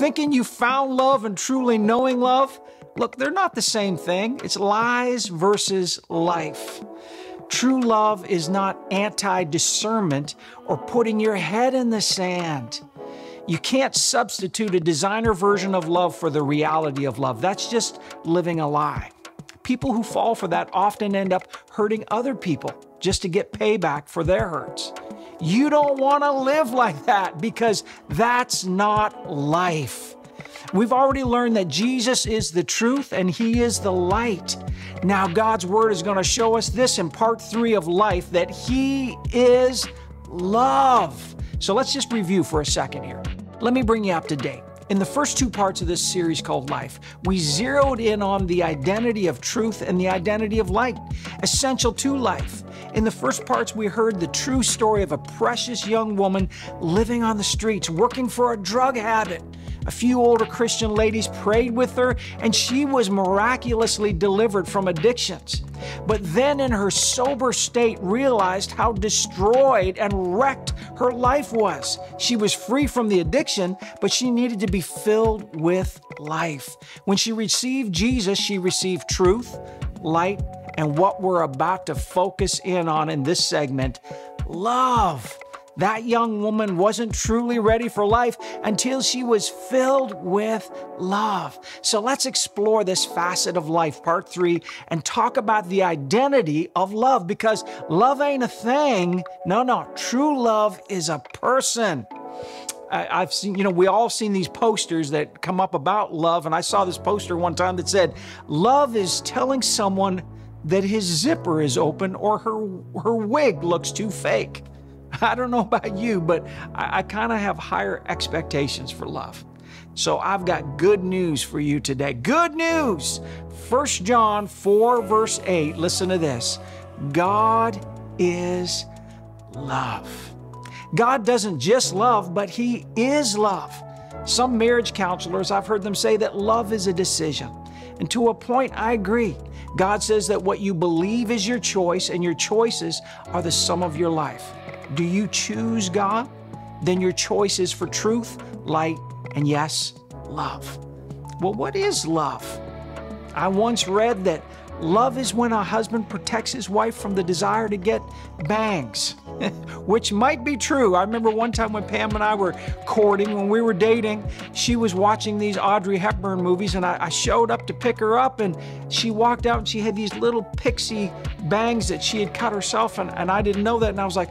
thinking you found love and truly knowing love, look, they're not the same thing. It's lies versus life. True love is not anti discernment or putting your head in the sand. You can't substitute a designer version of love for the reality of love. That's just living a lie. People who fall for that often end up hurting other people just to get payback for their hurts. You don't want to live like that because that's not life. We've already learned that Jesus is the truth and He is the light. Now, God's Word is going to show us this in part three of life that He is love. So let's just review for a second here. Let me bring you up to date. In the first two parts of this series called Life, we zeroed in on the identity of truth and the identity of light, essential to life. In the first parts, we heard the true story of a precious young woman living on the streets, working for a drug habit. A few older Christian ladies prayed with her, and she was miraculously delivered from addictions. But then, in her sober state, realized how destroyed and wrecked her life was. She was free from the addiction, but she needed to be filled with life. When she received Jesus, she received truth, light, and what we're about to focus in on in this segment love. That young woman wasn't truly ready for life until she was filled with love. So let's explore this facet of life, part three, and talk about the identity of love because love ain't a thing. No, no. True love is a person. I've seen, you know, we all seen these posters that come up about love. And I saw this poster one time that said, Love is telling someone that his zipper is open or her, her wig looks too fake. I don't know about you, but I, I kind of have higher expectations for love. So I've got good news for you today. Good news! 1 John 4, verse 8, listen to this God is love. God doesn't just love, but He is love. Some marriage counselors, I've heard them say that love is a decision. And to a point, I agree. God says that what you believe is your choice, and your choices are the sum of your life. Do you choose God? Then your choice is for truth, light, and yes, love. Well, what is love? I once read that love is when a husband protects his wife from the desire to get bangs, which might be true. I remember one time when Pam and I were courting, when we were dating, she was watching these Audrey Hepburn movies, and I, I showed up to pick her up, and she walked out and she had these little pixie bangs that she had cut herself, and, and I didn't know that, and I was like,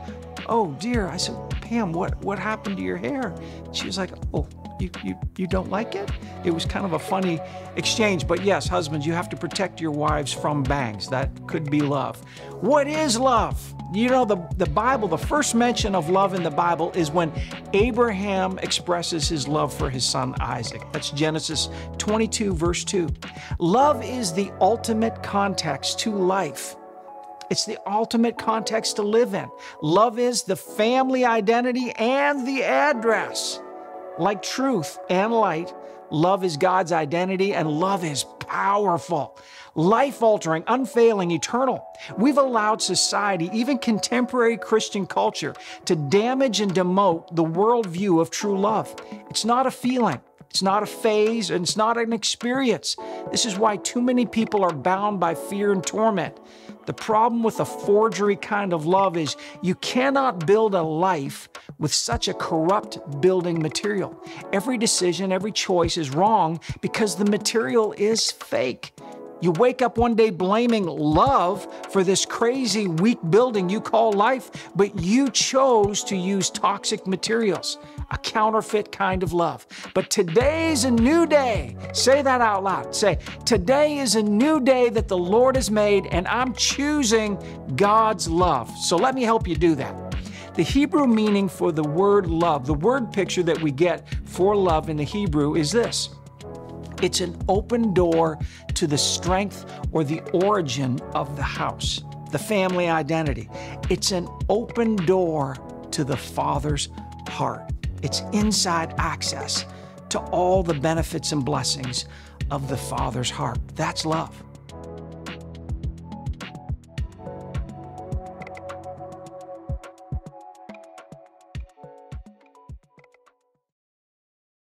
oh dear. I said, Pam, what, what happened to your hair? She was like, oh, you, you, you don't like it? It was kind of a funny exchange. But yes, husbands, you have to protect your wives from bangs. That could be love. What is love? You know, the, the Bible, the first mention of love in the Bible is when Abraham expresses his love for his son Isaac. That's Genesis 22, verse 2. Love is the ultimate context to life. It's the ultimate context to live in. Love is the family identity and the address. Like truth and light, love is God's identity and love is powerful, life altering, unfailing, eternal. We've allowed society, even contemporary Christian culture, to damage and demote the worldview of true love. It's not a feeling. It's not a phase and it's not an experience. This is why too many people are bound by fear and torment. The problem with a forgery kind of love is you cannot build a life with such a corrupt building material. Every decision, every choice is wrong because the material is fake. You wake up one day blaming love for this crazy, weak building you call life, but you chose to use toxic materials, a counterfeit kind of love. But today's a new day. Say that out loud. Say, Today is a new day that the Lord has made, and I'm choosing God's love. So let me help you do that. The Hebrew meaning for the word love, the word picture that we get for love in the Hebrew is this it's an open door to the strength or the origin of the house, the family identity. It's an open door to the Father's heart. It's inside access to all the benefits and blessings of the Father's heart. That's love.